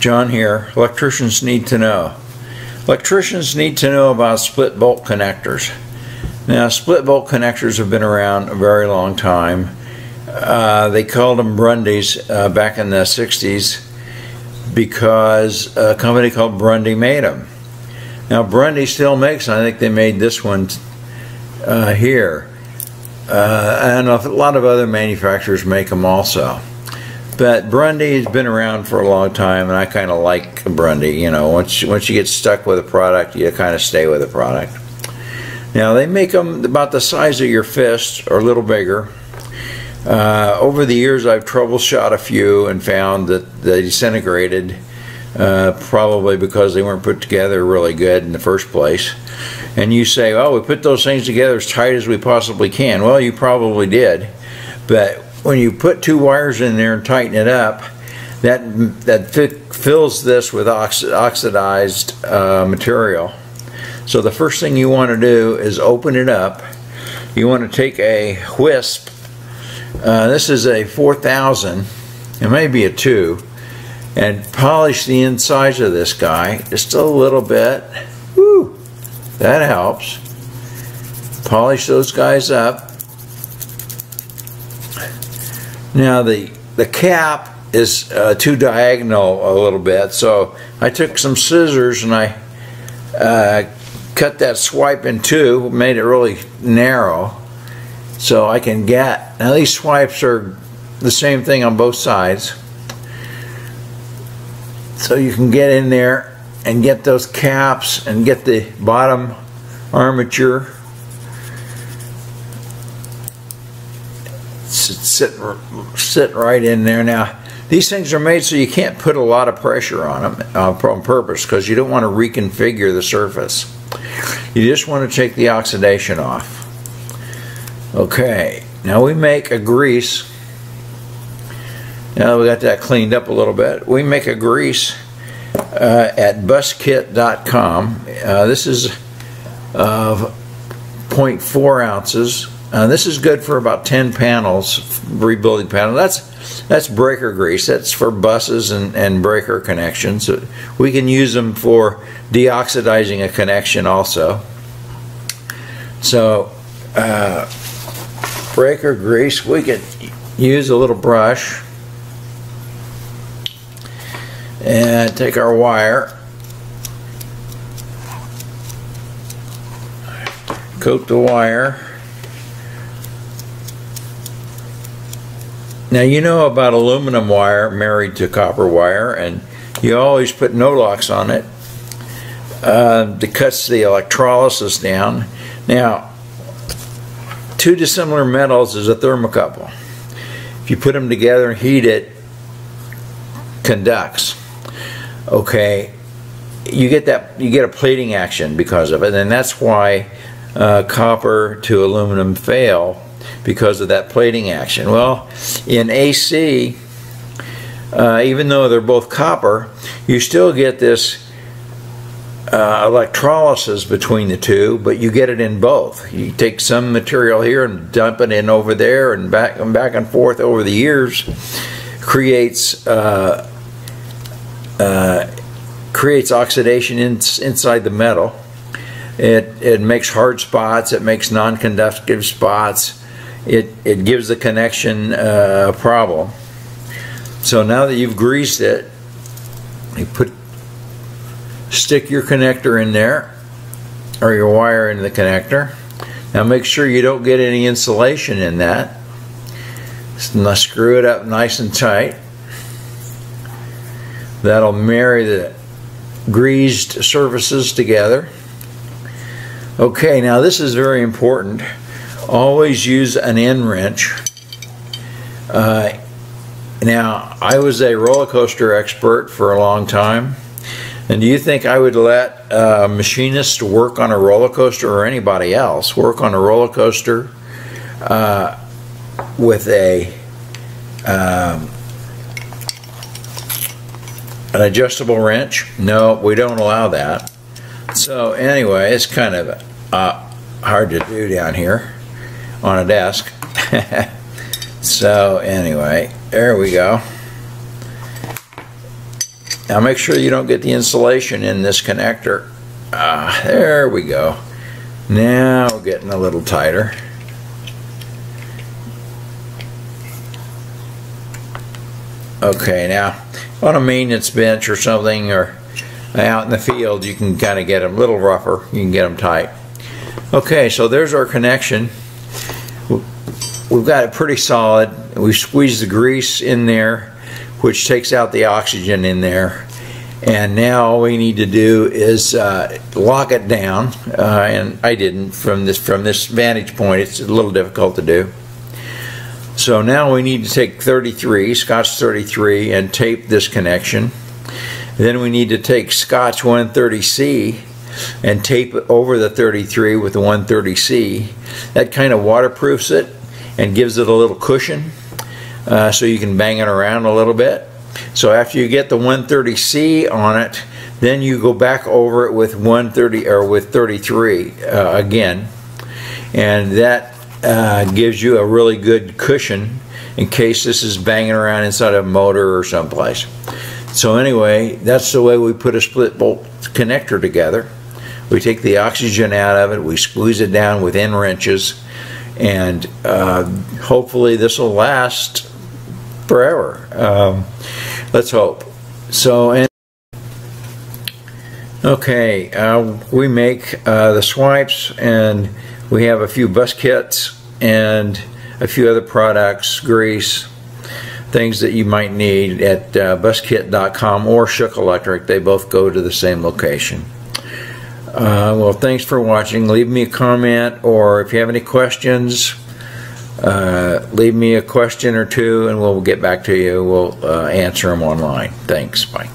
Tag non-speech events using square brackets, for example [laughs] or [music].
John here. Electricians need to know. Electricians need to know about split bolt connectors. Now, split bolt connectors have been around a very long time. Uh, they called them Burndys uh, back in the 60s because a company called Burndy made them. Now, Burndy still makes, I think they made this one uh, here. Uh, and a lot of other manufacturers make them also. But Burndy has been around for a long time, and I kind of like Burndy. You know, once once you get stuck with a product, you kind of stay with the product. Now they make them about the size of your fist or a little bigger. Uh, over the years, I've troubleshot a few and found that they disintegrated, uh, probably because they weren't put together really good in the first place. And you say, "Oh, we put those things together as tight as we possibly can." Well, you probably did, but when you put two wires in there and tighten it up, that that fills this with oxidized uh, material. So the first thing you want to do is open it up. You want to take a WISP. Uh, this is a 4000. It may be a 2. And polish the insides of this guy just a little bit. Woo! That helps. Polish those guys up. Now the the cap is uh, too diagonal a little bit, so I took some scissors and I uh, cut that swipe in two, made it really narrow, so I can get. Now these swipes are the same thing on both sides, so you can get in there and get those caps and get the bottom armature sit sit right in there. Now, these things are made so you can't put a lot of pressure on them uh, on purpose because you don't want to reconfigure the surface. You just want to take the oxidation off. Okay, now we make a grease. Now we got that cleaned up a little bit. We make a grease uh, at buskit.com. Uh, this is of 0.4 ounces uh, this is good for about 10 panels, rebuilding panel. That's that's breaker grease. That's for buses and, and breaker connections. We can use them for deoxidizing a connection also. So, uh, breaker grease, we could use a little brush and take our wire coat the wire Now you know about aluminum wire married to copper wire and you always put Noalox on it uh, that cuts the electrolysis down. Now two dissimilar metals is a thermocouple. If you put them together and heat it, conducts. Okay, you get that you get a plating action because of it, and that's why uh, copper to aluminum fail because of that plating action. Well, in AC, uh, even though they're both copper, you still get this uh, electrolysis between the two, but you get it in both. You take some material here and dump it in over there, and back and back and forth over the years creates uh, uh creates oxidation in, inside the metal. It it makes hard spots. It makes non-conductive spots it, it gives the connection uh, a problem. So now that you've greased it, you put stick your connector in there or your wire in the connector. Now make sure you don't get any insulation in that. Now screw it up nice and tight. That'll marry the greased surfaces together. Okay, now this is very important always use an end wrench. Uh, now, I was a roller coaster expert for a long time. And do you think I would let a machinist work on a roller coaster or anybody else work on a roller coaster uh, with a um, an adjustable wrench? No, we don't allow that. So anyway, it's kind of uh, hard to do down here on a desk. [laughs] so anyway, there we go. Now make sure you don't get the insulation in this connector. Ah, there we go. Now getting a little tighter. Okay, now on a maintenance bench or something or out in the field you can kind of get them a little rougher. You can get them tight. Okay, so there's our connection. We've got it pretty solid. We squeeze the grease in there which takes out the oxygen in there. And now all we need to do is uh, lock it down. Uh, and I didn't from this from this vantage point. It's a little difficult to do. So now we need to take 33, Scotch 33, and tape this connection. Then we need to take Scotch 130C and tape it over the 33 with the 130C. That kind of waterproofs it and gives it a little cushion uh, so you can bang it around a little bit. So after you get the 130C on it, then you go back over it with 130 or with 33 uh, again, and that uh, gives you a really good cushion in case this is banging around inside a motor or someplace. So anyway, that's the way we put a split bolt connector together. We take the oxygen out of it, we squeeze it down with end wrenches, and uh, hopefully this will last forever. Um, let's hope. So, and okay, uh, we make uh, the swipes, and we have a few bus kits and a few other products, grease, things that you might need at uh, buskit.com or Shook Electric. They both go to the same location. Uh, well, thanks for watching. Leave me a comment, or if you have any questions, uh, leave me a question or two and we'll get back to you. We'll uh, answer them online. Thanks. Bye.